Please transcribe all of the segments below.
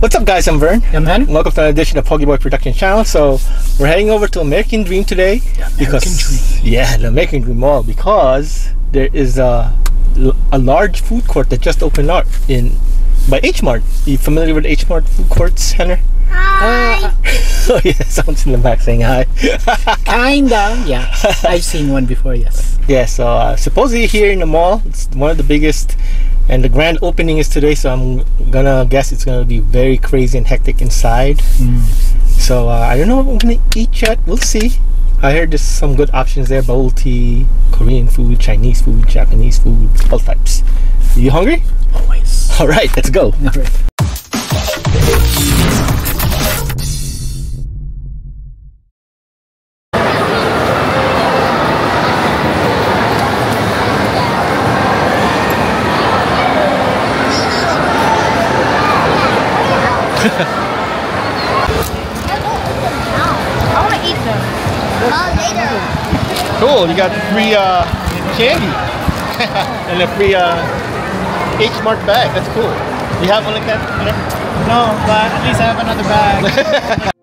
What's up guys, I'm Vern. Yeah, man. Welcome to another edition of Pogiboy Production Channel. So we're heading over to American Dream today. The American because, Dream. Yeah, the American Dream Mall because there is a, a large food court that just opened up in by H Mart. You familiar with H Mart food courts, Henry? Uh, oh yeah, someone's in the back saying hi. kinda, yeah. I've seen one before, yes. yeah, so uh, supposedly here in the mall, it's one of the biggest, and the grand opening is today. So I'm gonna guess it's gonna be very crazy and hectic inside. Mm. So uh, I don't know what I'm gonna eat yet. We'll see. I heard there's some good options there: bubble tea, Korean food, Chinese food, Japanese food, all types. You hungry? Always. All right, let's go. Alright. I want to eat them. Oh, later. Cool. You got free uh, candy and a free uh, H Mart bag. That's cool. You have one like that? No, but at least I have another bag.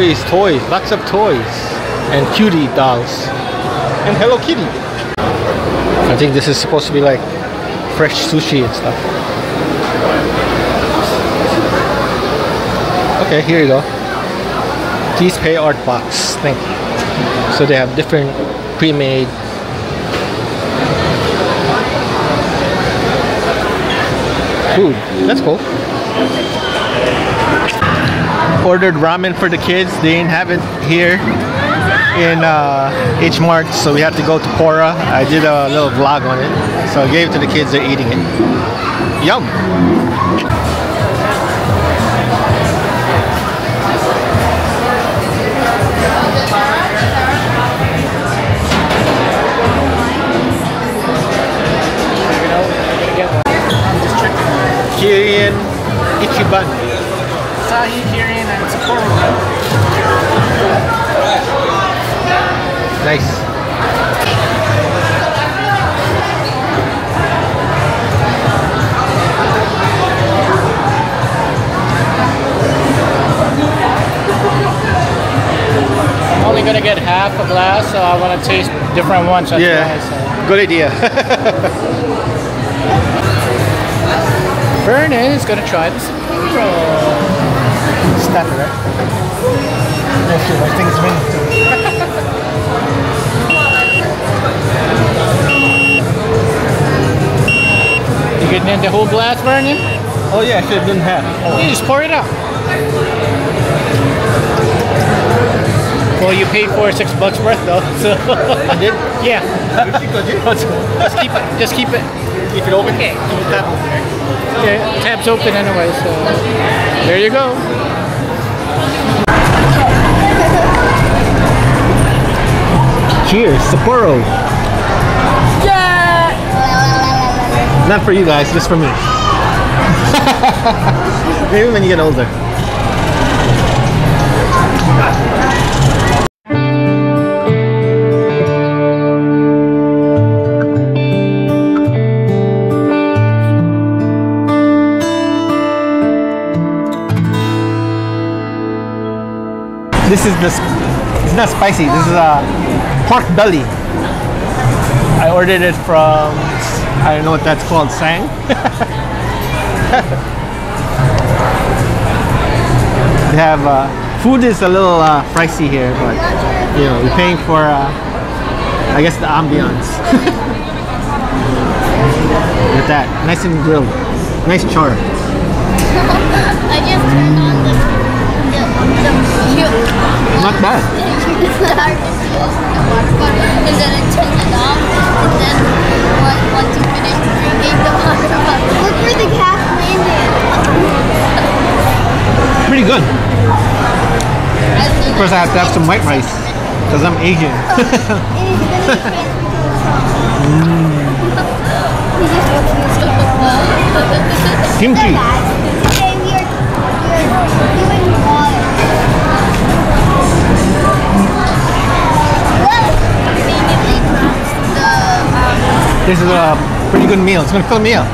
Toys, toys, lots of toys, and cutie dolls, and Hello Kitty. I think this is supposed to be like fresh sushi and stuff. Okay, here you go. Please pay art box. Thank you. So they have different pre-made food. That's cool ordered ramen for the kids. They didn't have it here in uh, H Mart, so we had to go to Pora. I did a little vlog on it, so I gave it to the kids. They're eating it. Yum. Kirin Ichiban. Sahi Kirin. Nice. I'm only gonna get half a glass, so I want to taste different ones. That's Yeah. why. Good idea. Vernon is gonna try the Sapporo. Right? Sure. I think it's. You getting in the whole glass, Vernon? Oh yeah, I should have done half. You just pour it out. Well, you paid for six bucks worth though, so I did. yeah. Just keep it. Just keep it. keep it open. Okay. Keep it that Yeah, tab's open anyway, so there you go. Cheers, Sapporo. Yeah. Not for you guys, just for me. Maybe when you get older. This is the. It's not spicy. This is a pork belly. I ordered it from. I don't know what that's called. Sang. they have uh, food is a little uh, pricey here, but you know we're paying for. Uh, I guess the ambiance. Look at that, nice and grilled, nice char. I just turned on the the the view. Not bad. It's hard to see over the water bottle, and then I turned it off, and then once once you finish drinking the water bottle, look where the cat landed. Pretty good. Of course, I have to have some white rice because I'm Asian. Kimchi. This is a pretty good meal. It's gonna fill me up.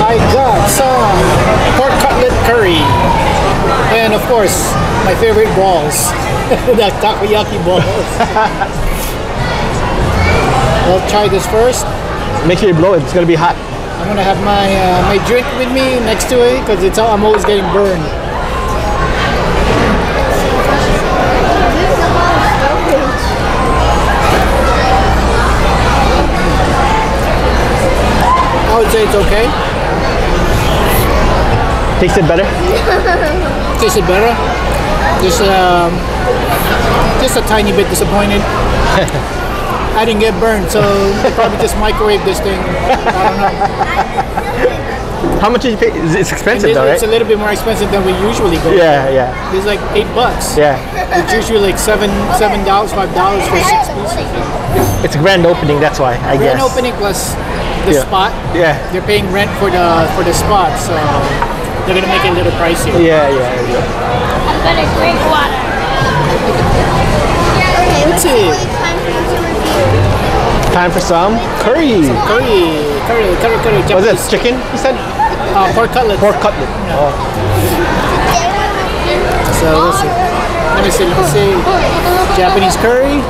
I got some pork cutlet curry, and of course my favorite balls, the takoyaki balls. I'll try this first. Make sure you blow it. It's gonna be hot. I'm gonna have my uh, my drink with me next to it because it's I'm always getting burned. I would say it's okay. Tasted better. Tasted better. Just um, just a tiny bit disappointed. I didn't get burned, so they probably just microwave this thing. I don't know. How much did you pay? It's it's expensive It's, though, it's a little bit more expensive than we usually go. Yeah, yeah, It's like eight bucks. yeah. It's usually like seven seven dollars, five dollars for six pieces. It's a grand opening. That's why I guess. Grand opening plus the Yeah. spot. Yeah. They're paying rent for the for the spot, so they're gonna make it a little pricey. Yeah, yeah, yeah. I'm gonna drink water. Let's see. Time for some curry. Curry, curry, curry, curry. Was it chicken? You said uh, pork cutlet. pork cutlet. Oh, So let's see. Let me see. Let me see. Japanese curry.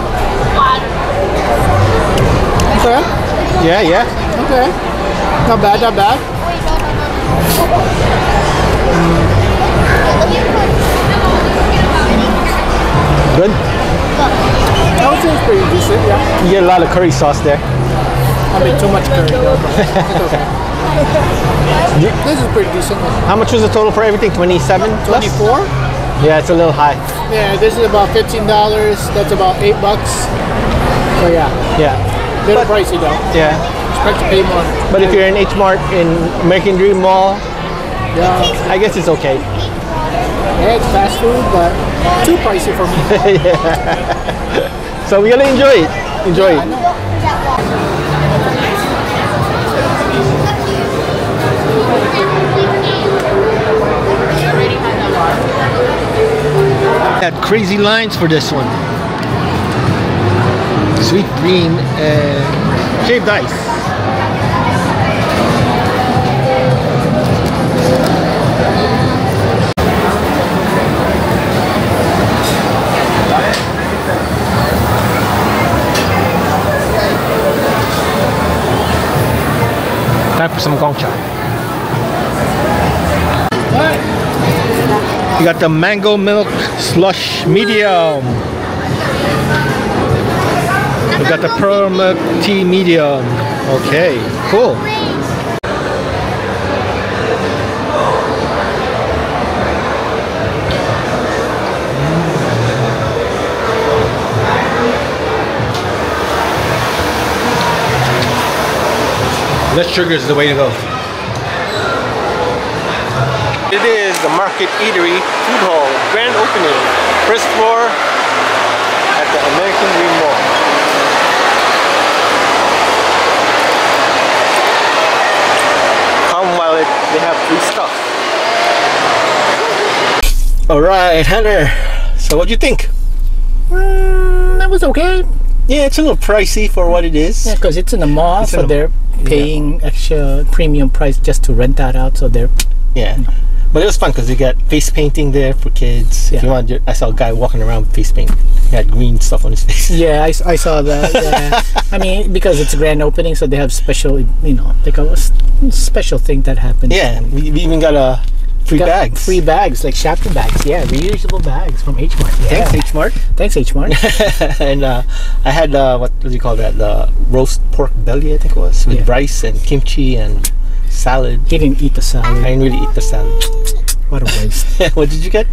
Okay. yeah, yeah. Okay. Not bad. Not bad. Good. I would say pretty decent. Yeah. You get a lot of curry sauce there. I mean, too much curry. though, okay. This is pretty decent. How much was the total for everything? 27 plus? 24. Yeah, it's a little high. Yeah, this is about fifteen dollars. That's about eight bucks. So yeah, Yeah. A little But- pricey though. Yeah. Expect to pay more. But if you're in H Mart in American Dream Mall, Yeah, I guess it's okay. yeah, it's fast food, but too pricey for me. So we gotta enjoy it. Enjoy it. Had crazy lines for this one. Sweet green and uh, shaved ice. Time for some Gong Cha. You got the mango milk slush medium. We got the pearl milk tea medium. Okay, cool. Less sugar is the way to go. It is the Market Eatery Food Hall grand opening. First floor at the American Dream Mall. Come while it, they have free stuff. Alright, Hunter. So what do you think? Mm, that was okay. Yeah, it's a little pricey for what it is. Yeah, because it's in the mall, It's so the- they're paying extra premium price just to rent that out. So they're Yeah. But it was fun because they got face painting there for kids. If you want, I saw a guy walking around with face paint. He had green stuff on his face. yeah, I, I saw that. Yeah. I mean, because it's grand opening, so they have special, you know, like a special thing that happened. Yeah, we, we even got a free Got bags. Free bags, like shopping bags. Yeah, reusable bags from H Mart. Yeah. Thanks, H Mart. Thanks, H Mart. and uh, I had uh, what do you call that? The roast pork belly, I think it was, with Yeah. rice and kimchi and salad. he didn't eat the salad. I didn't really eat the salad. What a waste. what did you get?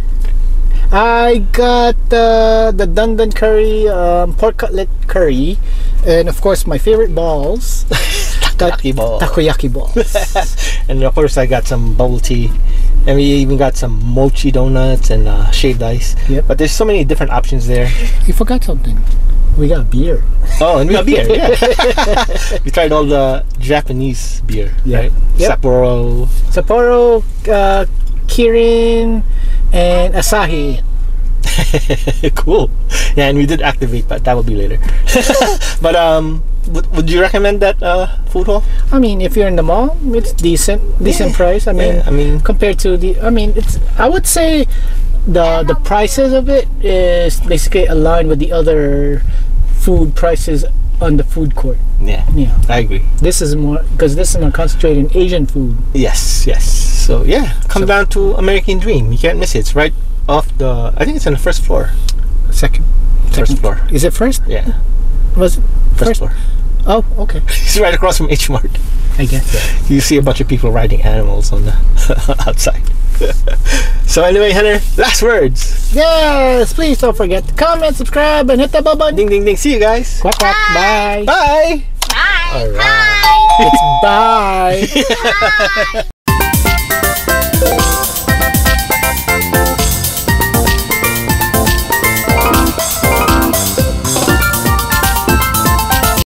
I got uh, the Don Don curry, um, pork cutlet curry, and of course my favorite balls, Takoyaki ball. takoyaki balls. and of course, I got some bubble tea. And we even got some mochi donuts and uh, shaved ice. Yep. But there's so many different options there. you forgot something. We got beer. Oh, and we got beer. Yeah. we tried all the Japanese beer. Yeah. Right? Yep. Sapporo. Sapporo, uh, Kirin, and Asahi. cool. Yeah, and we did activate, but that will be later. but um, would, would you recommend that uh, food hall? I mean, if you're in the mall, it's decent, decent Yeah. price. I mean, Yeah, I mean- compared to the, I mean, it's. I would say the the prices of it is basically aligned with the other food prices on the food court. Yeah, Yeah, I agree. this is more because this is more concentrated in Asian food. Yes, yes. So yeah, come So- down to American Dream. You can't miss it. It's right off the. I think it's on the first floor. Second, First second floor. Is it first? Yeah, Was it first, floor. Oh, okay. It's right across from H Mart. I guess. that. You see a bunch of people riding animals on the outside. so anyway, Hunter, last words. Yes, please don't forget to comment, subscribe, and hit the bell button. Ding ding ding. See you guys. Quack quack. Bye. Bye. Bye. Bye. All right. It's bye. Bye.